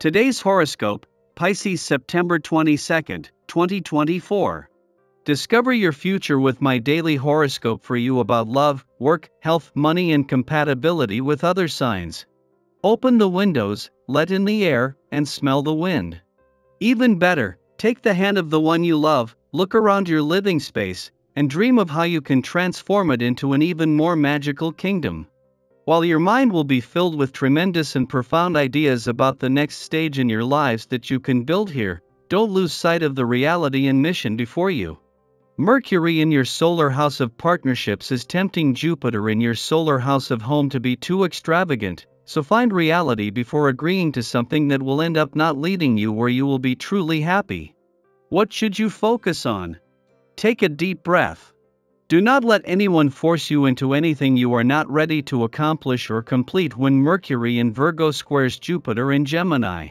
Today's horoscope, Pisces September 22nd, 2024. Discover your future with my daily horoscope for you about love, work, health, money, and compatibility with other signs. Open the windows, let in the air, and smell the wind. Even better, take the hand of the one you love, look around your living space, and dream of how you can transform it into an even more magical kingdom. While your mind will be filled with tremendous and profound ideas about the next stage in your lives that you can build here, don't lose sight of the reality and mission before you. Mercury in your solar house of partnerships is tempting Jupiter in your solar house of home to be too extravagant, so find reality before agreeing to something that will end up not leading you where you will be truly happy. What should you focus on? Take a deep breath. Do not let anyone force you into anything you are not ready to accomplish or complete when Mercury in Virgo squares Jupiter in Gemini.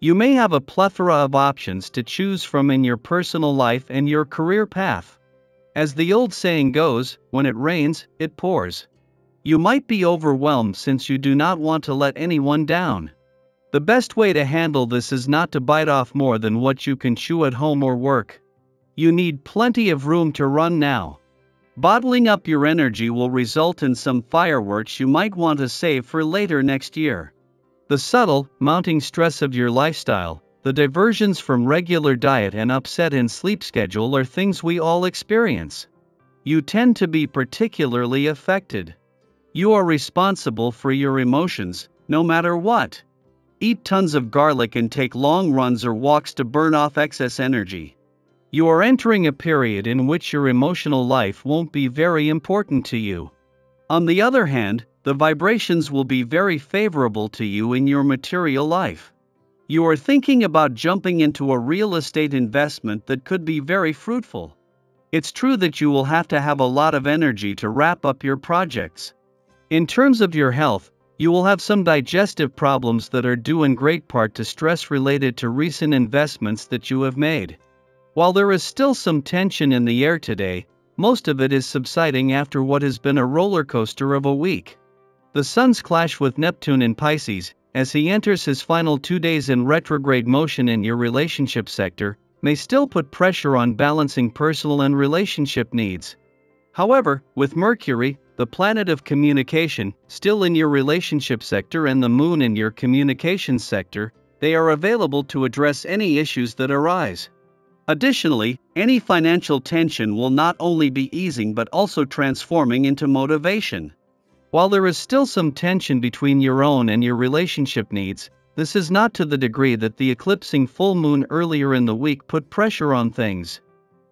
You may have a plethora of options to choose from in your personal life and your career path. As the old saying goes, when it rains, it pours. You might be overwhelmed since you do not want to let anyone down. The best way to handle this is not to bite off more than what you can chew at home or work. You need plenty of room to run now. Bottling up your energy will result in some fireworks you might want to save for later next year. The subtle, mounting stress of your lifestyle, the diversions from regular diet and upset in sleep schedule are things we all experience. You tend to be particularly affected. You are responsible for your emotions, no matter what. Eat tons of garlic and take long runs or walks to burn off excess energy. You are entering a period in which your emotional life won't be very important to you. On the other hand, the vibrations will be very favorable to you in your material life. You are thinking about jumping into a real estate investment that could be very fruitful. It's true that you will have to have a lot of energy to wrap up your projects. In terms of your health, you will have some digestive problems that are due in great part to stress related to recent investments that you have made. While there is still some tension in the air today, most of it is subsiding after what has been a roller coaster of a week. The Sun's clash with Neptune in Pisces, as he enters his final two days in retrograde motion in your relationship sector, may still put pressure on balancing personal and relationship needs. However, with Mercury, the planet of communication, still in your relationship sector and the Moon in your communication sector, they are available to address any issues that arise. Additionally, any financial tension will not only be easing but also transforming into motivation. While there is still some tension between your own and your relationship needs, this is not to the degree that the eclipsing full moon earlier in the week put pressure on things.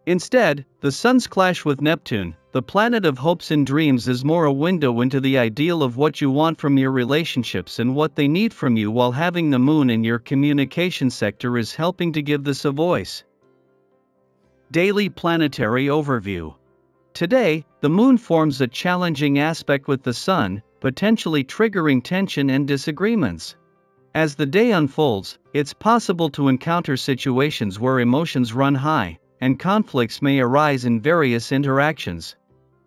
Instead, the Sun's clash with Neptune, the planet of hopes and dreams, is more a window into the ideal of what you want from your relationships and what they need from you, while having the moon in your communication sector is helping to give this a voice. Daily Planetary Overview Today, the Moon forms a challenging aspect with the Sun, potentially triggering tension and disagreements. As the day unfolds, it's possible to encounter situations where emotions run high, and conflicts may arise in various interactions.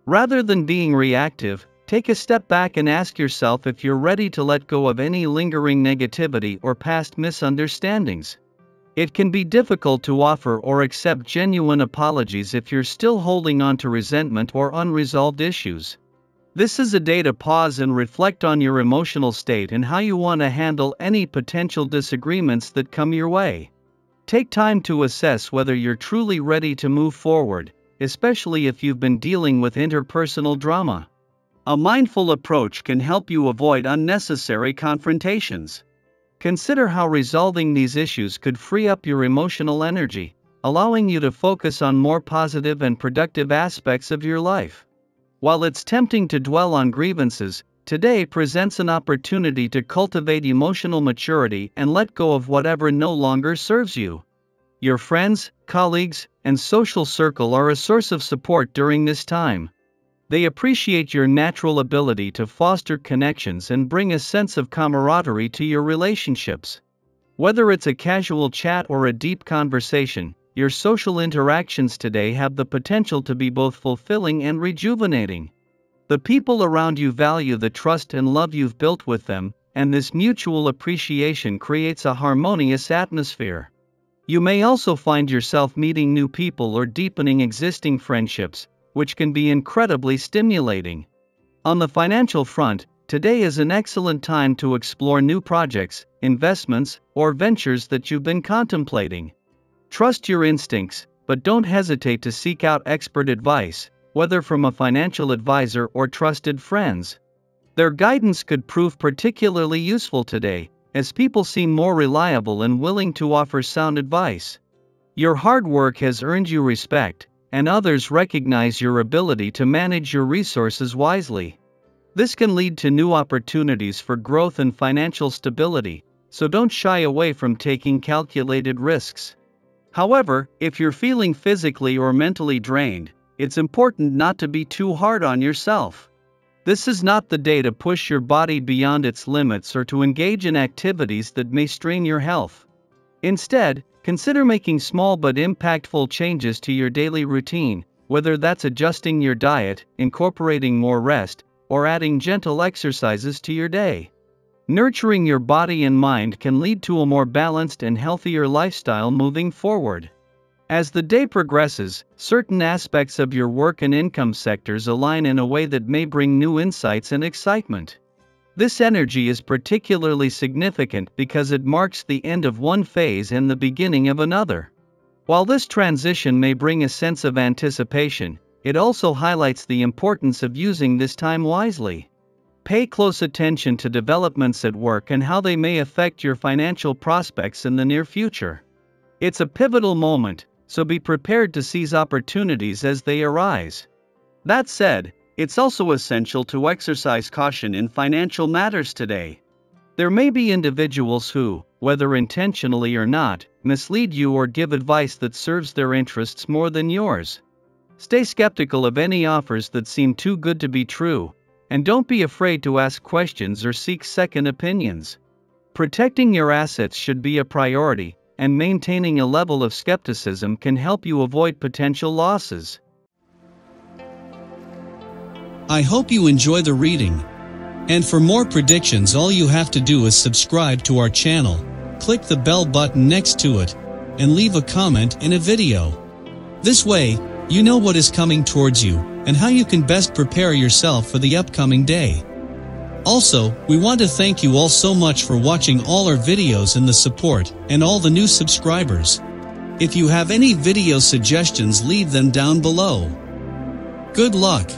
Rather than being reactive, take a step back and ask yourself if you're ready to let go of any lingering negativity or past misunderstandings. It can be difficult to offer or accept genuine apologies if you're still holding on to resentment or unresolved issues. This is a day to pause and reflect on your emotional state and how you want to handle any potential disagreements that come your way. Take time to assess whether you're truly ready to move forward, especially if you've been dealing with interpersonal drama. A mindful approach can help you avoid unnecessary confrontations. Consider how resolving these issues could free up your emotional energy, allowing you to focus on more positive and productive aspects of your life. While it's tempting to dwell on grievances, today presents an opportunity to cultivate emotional maturity and let go of whatever no longer serves you. Your friends, colleagues, and social circle are a source of support during this time. They appreciate your natural ability to foster connections and bring a sense of camaraderie to your relationships. Whether it's a casual chat or a deep conversation, your social interactions today have the potential to be both fulfilling and rejuvenating. The people around you value the trust and love you've built with them, and this mutual appreciation creates a harmonious atmosphere. You may also find yourself meeting new people or deepening existing friendships, which can be incredibly stimulating. On the financial front, today is an excellent time to explore new projects, investments, or ventures that you've been contemplating. Trust your instincts, but don't hesitate to seek out expert advice, whether from a financial advisor or trusted friends. Their guidance could prove particularly useful today, as people seem more reliable and willing to offer sound advice. Your hard work has earned you respect, and others recognize your ability to manage your resources wisely. This can lead to new opportunities for growth and financial stability, so don't shy away from taking calculated risks. However, if you're feeling physically or mentally drained, it's important not to be too hard on yourself. This is not the day to push your body beyond its limits or to engage in activities that may strain your health. Instead, consider making small but impactful changes to your daily routine, whether that's adjusting your diet, incorporating more rest, or adding gentle exercises to your day. Nurturing your body and mind can lead to a more balanced and healthier lifestyle moving forward. As the day progresses, certain aspects of your work and income sectors align in a way that may bring new insights and excitement. This energy is particularly significant because it marks the end of one phase and the beginning of another. While this transition may bring a sense of anticipation, it also highlights the importance of using this time wisely. Pay close attention to developments at work and how they may affect your financial prospects in the near future. It's a pivotal moment, so be prepared to seize opportunities as they arise. That said, it's also essential to exercise caution in financial matters today. There may be individuals who, whether intentionally or not, mislead you or give advice that serves their interests more than yours. Stay skeptical of any offers that seem too good to be true, and don't be afraid to ask questions or seek second opinions. Protecting your assets should be a priority, and maintaining a level of skepticism can help you avoid potential losses. I hope you enjoy the reading. And for more predictions all you have to do is subscribe to our channel, click the bell button next to it, and leave a comment in a video. This way, you know what is coming towards you, and how you can best prepare yourself for the upcoming day. Also, we want to thank you all so much for watching all our videos and the support, and all the new subscribers. If you have any video suggestions leave them down below. Good luck!